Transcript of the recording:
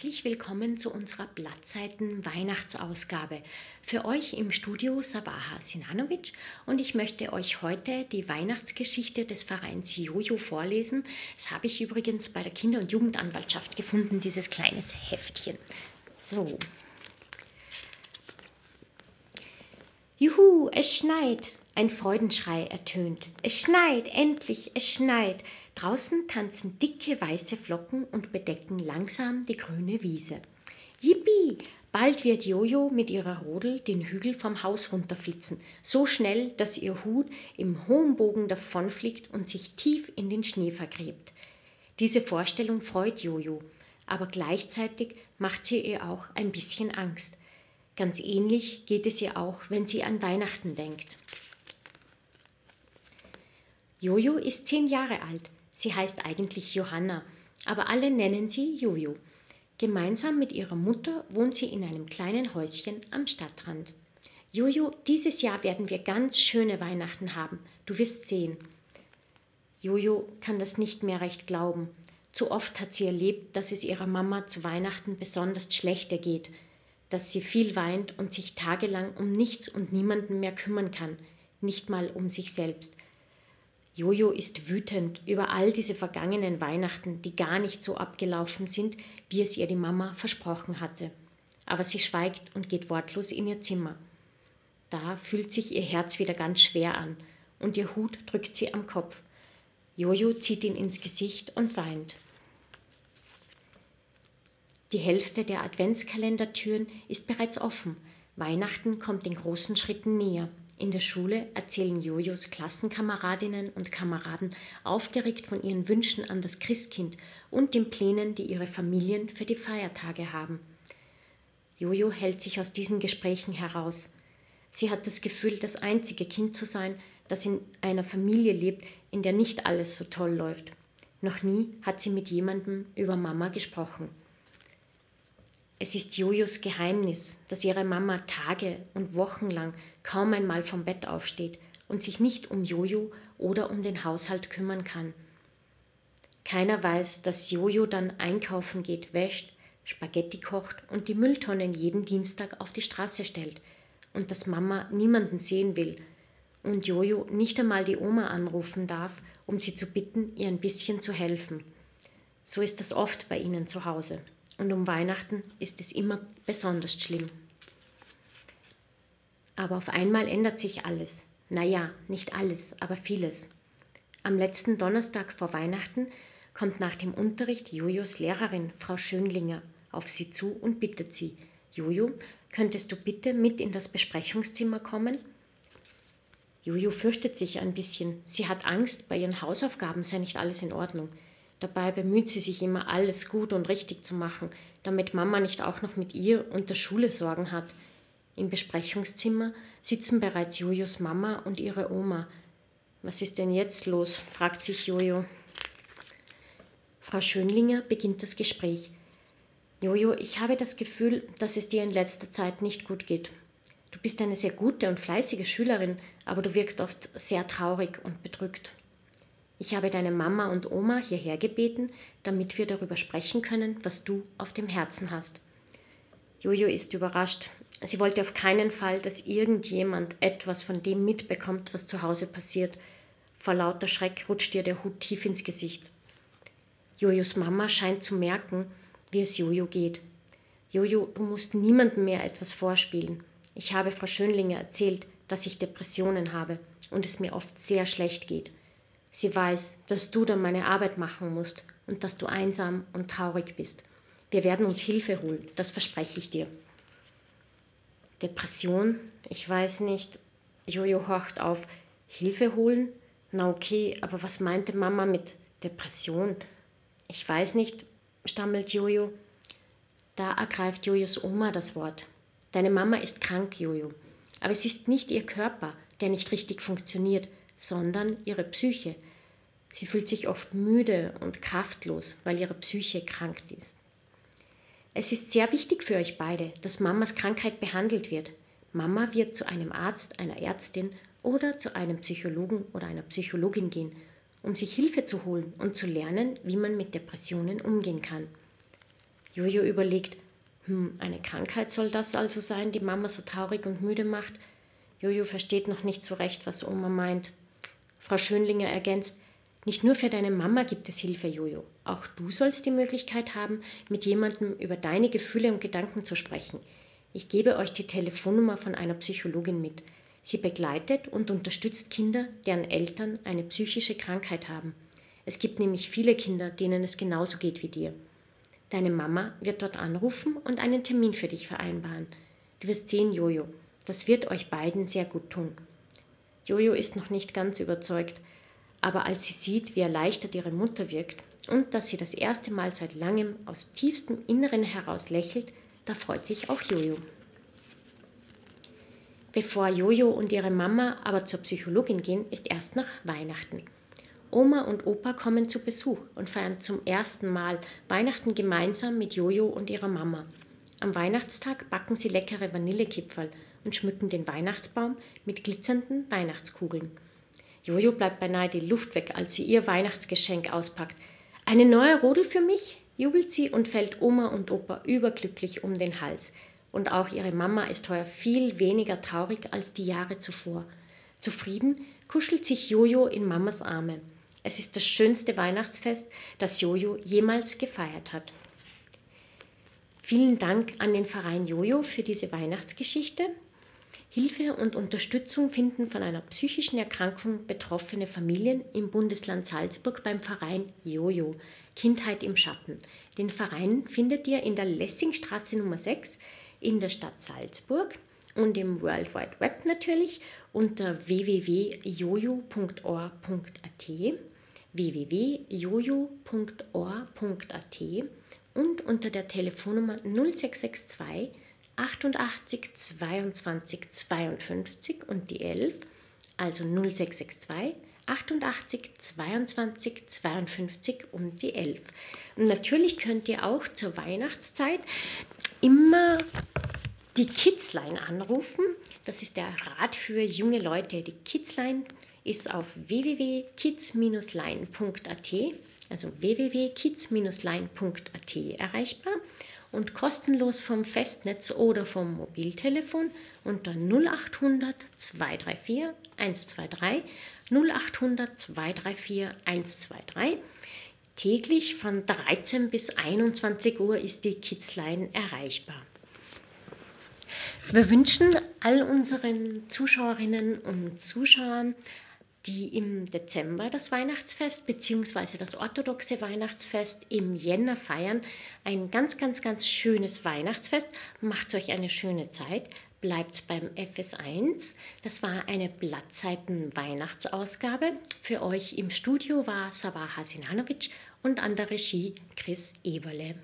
Herzlich willkommen zu unserer Blattseiten Weihnachtsausgabe. Für euch im Studio Sabaha Sinanovic und ich möchte euch heute die Weihnachtsgeschichte des Vereins Jojo vorlesen. Das habe ich übrigens bei der Kinder- und Jugendanwaltschaft gefunden, dieses kleines Heftchen. So. Juhu, es schneit. Ein Freudenschrei ertönt. Es schneit, endlich, es schneit. Draußen tanzen dicke weiße Flocken und bedecken langsam die grüne Wiese. Yippie! Bald wird Jojo mit ihrer Rodel den Hügel vom Haus runterflitzen, so schnell, dass ihr Hut im hohen Bogen davonfliegt und sich tief in den Schnee vergräbt. Diese Vorstellung freut Jojo, aber gleichzeitig macht sie ihr auch ein bisschen Angst. Ganz ähnlich geht es ihr auch, wenn sie an Weihnachten denkt. Jojo ist zehn Jahre alt. Sie heißt eigentlich Johanna, aber alle nennen sie Jojo. Gemeinsam mit ihrer Mutter wohnt sie in einem kleinen Häuschen am Stadtrand. Jojo, dieses Jahr werden wir ganz schöne Weihnachten haben. Du wirst sehen. Jojo kann das nicht mehr recht glauben. Zu oft hat sie erlebt, dass es ihrer Mama zu Weihnachten besonders schlechter geht, dass sie viel weint und sich tagelang um nichts und niemanden mehr kümmern kann, nicht mal um sich selbst. Jojo ist wütend über all diese vergangenen Weihnachten, die gar nicht so abgelaufen sind, wie es ihr die Mama versprochen hatte. Aber sie schweigt und geht wortlos in ihr Zimmer. Da fühlt sich ihr Herz wieder ganz schwer an und ihr Hut drückt sie am Kopf. Jojo zieht ihn ins Gesicht und weint. Die Hälfte der Adventskalendertüren ist bereits offen. Weihnachten kommt in großen Schritten näher. In der Schule erzählen Jojos Klassenkameradinnen und Kameraden aufgeregt von ihren Wünschen an das Christkind und den Plänen, die ihre Familien für die Feiertage haben. Jojo hält sich aus diesen Gesprächen heraus. Sie hat das Gefühl, das einzige Kind zu sein, das in einer Familie lebt, in der nicht alles so toll läuft. Noch nie hat sie mit jemandem über Mama gesprochen. Es ist Jojos Geheimnis, dass ihre Mama Tage und Wochen lang kaum einmal vom Bett aufsteht und sich nicht um Jojo oder um den Haushalt kümmern kann. Keiner weiß, dass Jojo dann einkaufen geht, wäscht, Spaghetti kocht und die Mülltonnen jeden Dienstag auf die Straße stellt und dass Mama niemanden sehen will und Jojo nicht einmal die Oma anrufen darf, um sie zu bitten, ihr ein bisschen zu helfen. So ist das oft bei ihnen zu Hause und um Weihnachten ist es immer besonders schlimm. Aber auf einmal ändert sich alles. Naja, nicht alles, aber vieles. Am letzten Donnerstag vor Weihnachten kommt nach dem Unterricht Jojos Lehrerin, Frau Schönlinger, auf sie zu und bittet sie, Jojo, könntest du bitte mit in das Besprechungszimmer kommen? Jojo fürchtet sich ein bisschen. Sie hat Angst, bei ihren Hausaufgaben sei nicht alles in Ordnung. Dabei bemüht sie sich immer, alles gut und richtig zu machen, damit Mama nicht auch noch mit ihr und der Schule Sorgen hat. Im Besprechungszimmer sitzen bereits Jojos Mama und ihre Oma. Was ist denn jetzt los? fragt sich Jojo. Frau Schönlinger beginnt das Gespräch. Jojo, ich habe das Gefühl, dass es dir in letzter Zeit nicht gut geht. Du bist eine sehr gute und fleißige Schülerin, aber du wirkst oft sehr traurig und bedrückt. Ich habe deine Mama und Oma hierher gebeten, damit wir darüber sprechen können, was du auf dem Herzen hast. Jojo ist überrascht. Sie wollte auf keinen Fall, dass irgendjemand etwas von dem mitbekommt, was zu Hause passiert. Vor lauter Schreck rutscht ihr der Hut tief ins Gesicht. Jojos Mama scheint zu merken, wie es Jojo geht. Jojo, du musst niemandem mehr etwas vorspielen. Ich habe Frau Schönlinger erzählt, dass ich Depressionen habe und es mir oft sehr schlecht geht. Sie weiß, dass du dann meine Arbeit machen musst und dass du einsam und traurig bist. Wir werden uns Hilfe holen, das verspreche ich dir. Depression? Ich weiß nicht. Jojo horcht auf. Hilfe holen? Na okay, aber was meinte Mama mit Depression? Ich weiß nicht, stammelt Jojo. Da ergreift Jojos Oma das Wort. Deine Mama ist krank, Jojo. Aber es ist nicht ihr Körper, der nicht richtig funktioniert, sondern ihre Psyche. Sie fühlt sich oft müde und kraftlos, weil ihre Psyche krank ist. Es ist sehr wichtig für euch beide, dass Mamas Krankheit behandelt wird. Mama wird zu einem Arzt, einer Ärztin oder zu einem Psychologen oder einer Psychologin gehen, um sich Hilfe zu holen und zu lernen, wie man mit Depressionen umgehen kann. Jojo überlegt, hm, eine Krankheit soll das also sein, die Mama so traurig und müde macht. Jojo versteht noch nicht so recht, was Oma meint. Frau Schönlinger ergänzt, nicht nur für deine Mama gibt es Hilfe, Jojo. Auch du sollst die Möglichkeit haben, mit jemandem über deine Gefühle und Gedanken zu sprechen. Ich gebe euch die Telefonnummer von einer Psychologin mit. Sie begleitet und unterstützt Kinder, deren Eltern eine psychische Krankheit haben. Es gibt nämlich viele Kinder, denen es genauso geht wie dir. Deine Mama wird dort anrufen und einen Termin für dich vereinbaren. Du wirst sehen, Jojo, das wird euch beiden sehr gut tun. Jojo ist noch nicht ganz überzeugt, aber als sie sieht, wie erleichtert ihre Mutter wirkt und dass sie das erste Mal seit langem aus tiefstem Inneren heraus lächelt, da freut sich auch Jojo. Bevor Jojo und ihre Mama aber zur Psychologin gehen, ist erst noch Weihnachten. Oma und Opa kommen zu Besuch und feiern zum ersten Mal Weihnachten gemeinsam mit Jojo und ihrer Mama. Am Weihnachtstag backen sie leckere Vanillekipferl und schmücken den Weihnachtsbaum mit glitzernden Weihnachtskugeln. Jojo bleibt beinahe die Luft weg, als sie ihr Weihnachtsgeschenk auspackt. Eine neue Rodel für mich? jubelt sie und fällt Oma und Opa überglücklich um den Hals. Und auch ihre Mama ist heuer viel weniger traurig als die Jahre zuvor. Zufrieden kuschelt sich Jojo in Mamas Arme. Es ist das schönste Weihnachtsfest, das Jojo jemals gefeiert hat. Vielen Dank an den Verein Jojo für diese Weihnachtsgeschichte. Hilfe und Unterstützung finden von einer psychischen Erkrankung betroffene Familien im Bundesland Salzburg beim Verein Jojo Kindheit im Schatten. Den Verein findet ihr in der Lessingstraße Nummer 6 in der Stadt Salzburg und im World Wide Web natürlich unter www.jojo.or.at www.jojo.or.at und unter der Telefonnummer 0662 88 22 52 und die 11, also 0662 88 22 52 und die 11. Und natürlich könnt ihr auch zur Weihnachtszeit immer die Kidsline anrufen. Das ist der Rat für junge Leute. Die Kidsline ist auf www.kids-line.at, also www.kids-line.at erreichbar und kostenlos vom Festnetz oder vom Mobiltelefon unter 0800 234 123 0800 234 123. Täglich von 13 bis 21 Uhr ist die Kidsline erreichbar. Wir wünschen all unseren Zuschauerinnen und Zuschauern die im Dezember das Weihnachtsfest bzw. das orthodoxe Weihnachtsfest im Jänner feiern. Ein ganz, ganz, ganz schönes Weihnachtsfest. Macht euch eine schöne Zeit. Bleibt beim FS1. Das war eine Blattzeiten-Weihnachtsausgabe. Für euch im Studio war Sabah Hasinanovic und an der Regie Chris Eberle.